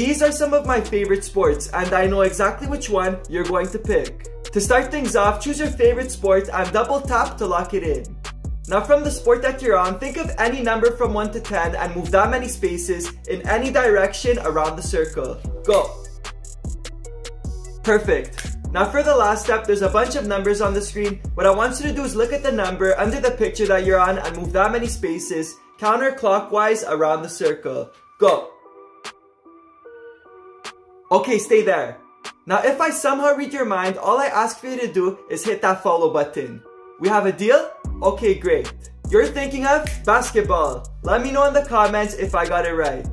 These are some of my favorite sports and I know exactly which one you're going to pick. To start things off, choose your favorite sport and double tap to lock it in. Now from the sport that you're on, think of any number from 1 to 10 and move that many spaces in any direction around the circle. Go! Perfect. Now for the last step, there's a bunch of numbers on the screen. What I want you to do is look at the number under the picture that you're on and move that many spaces counterclockwise around the circle. Go! Okay, stay there. Now if I somehow read your mind, all I ask for you to do is hit that follow button. We have a deal? Okay, great. You're thinking of basketball. Let me know in the comments if I got it right.